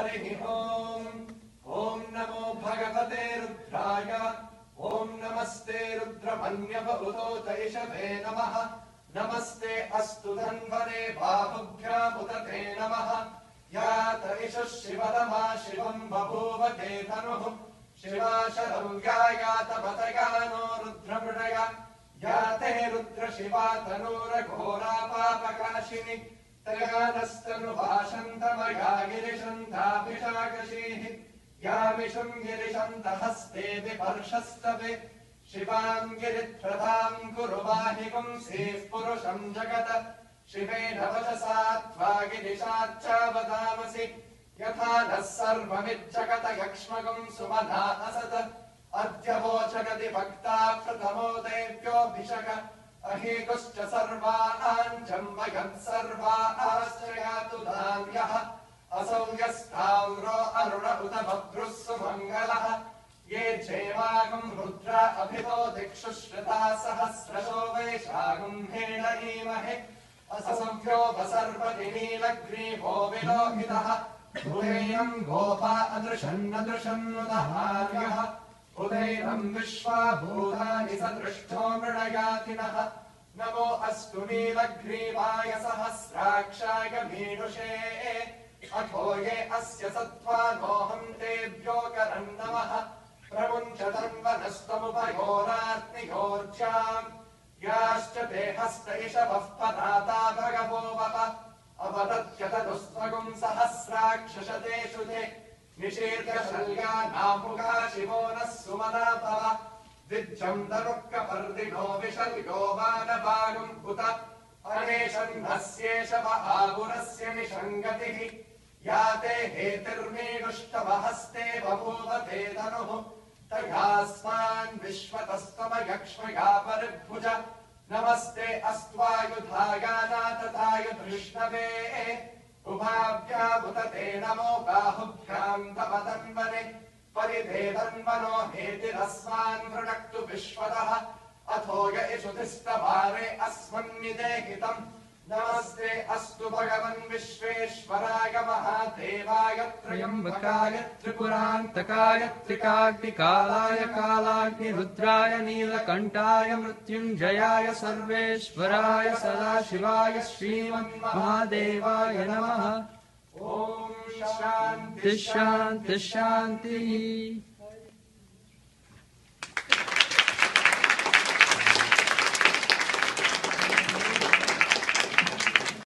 हरिः ओम्। ॐ नमो भगवते रुद्राय। ॐ नमस्ते रुद्रमन्यवभूतैषभे नमः। नमस्ते अस्तु धन्वने बाहुभ्यामुत ते नमः। या तैषः शिवम् शिवा शरव्या यातपतया नो रुद्रमृडया। या ते रुद्र शिवा तनूरघोरा पापकाशिनि त्रयानस्तनुभाषन्तमया गिरिशन्ताभिषाकशीः यामिषुम् गिरिशन्तहस्ते विपर्षस्तवे शिवाम् गिरिप्रभाम् कुरु वाहि पुरुषम् जगत। शिवेन वचसा त्वा गिरिशाच्चावदामसि यथा नः सर्वमिज्जगत यक्ष्मगम् सुमना असत। अद्य वोचगति भक्ता प्रथमो देव्योऽभिषक अहेकुश्च सर्वाणाम् जम्बयम् सर्वाश्चयातु धान्यः। असौ यस्ताम्रो अरुण उत बभ्रुः सुमङ्गलः ये क्षेमागम् रुद्र अभितो दिक्षु श्रुता सहस्रशो वैशागुम्भेण ईमहे असंभ्यो वसर्पति नीलग्रीवो विलोहितः भूयम् गोपा अदृशन्नदृशन्नुदहार्यः। उदैरम् विश्वा भूतानि सदृष्टो मृणयातिनः। नमो अस्तु नीलग्रीवाय सहस्राक्षाय मीनुषे। अथो ये अस्य सत्त्वानोऽहम् तेभ्यो करम् नमः प्रमुञ्च तन्वनस्तमुभयोरात्मियोर्जाम् याश्च ते हस्त इषवः पदाता भगवो वप। अवदत्यतदुस्त्वगुम् सहस्राक्षशतेषु ते। निषेर्यशल्या नामुगा शिवो नः सुमना भव द्विज्जम् तरुक्कपर्दिनो विशल्यो वानबागुम् उत अनेशन्नस्येष आगुरस्य निषङ्गतिः। या ते हेतिर्मीनुष्टवहस्ते बभूव ते धनुः। तयास्मान् विश्वतस्तमयक्ष्मया परिभुज नमस्ते अस्त्वायुधायानातताय धृष्णवे उभाभ्यामुत ते नमो बाहुभ्याम् तव तन्वने परिधेदन्वनो हेतिरस्मान् वृणक्तु विश्वतः। अथो य इषुतिस्तवारे अस्मन्निदेहितम्। नमस्ते अस्तु भगवन् विश्वेश्वराय महादेवाय त्र्यम्बकाय त्रिपुरान्तकाय त्रिकाग्निकालाय कालाग्निरुद्राय नीलकण्ठाय मृत्युञ्जयाय सर्वेश्वराय सदाशिवाय श्रीमन्महादेवाय नमः ॐ शान्ति शान्तिः शान्तिः शान्तिः